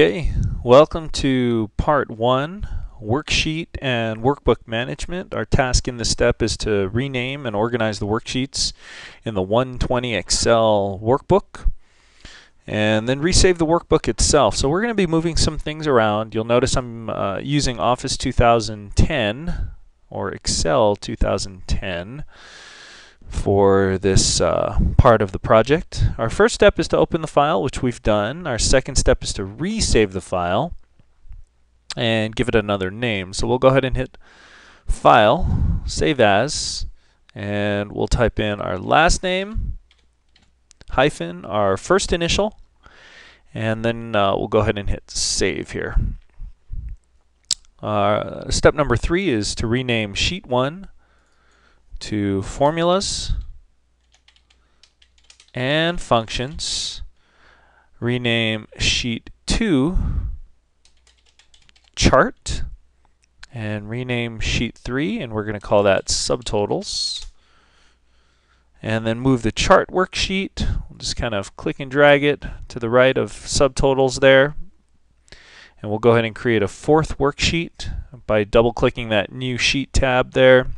Okay, welcome to part one, worksheet and workbook management. Our task in this step is to rename and organize the worksheets in the 120 Excel workbook and then resave the workbook itself. So we're going to be moving some things around. You'll notice I'm uh, using Office 2010 or Excel 2010 for this uh, part of the project. Our first step is to open the file, which we've done. Our second step is to resave the file and give it another name. So we'll go ahead and hit File, Save As, and we'll type in our last name, hyphen, our first initial, and then uh, we'll go ahead and hit Save here. Uh, step number three is to rename Sheet 1 to formulas and functions. Rename sheet 2 chart and rename sheet 3 and we're going to call that subtotals. And then move the chart worksheet. We'll just kind of click and drag it to the right of subtotals there. And we'll go ahead and create a fourth worksheet by double clicking that new sheet tab there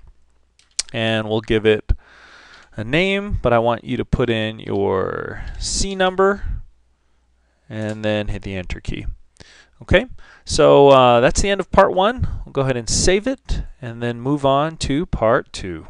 and we'll give it a name, but I want you to put in your C number and then hit the enter key. Okay, so uh, that's the end of part one. We'll go ahead and save it and then move on to part two.